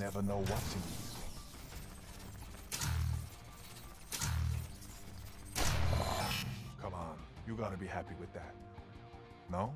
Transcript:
Never know what to use. Come on, you gotta be happy with that. No?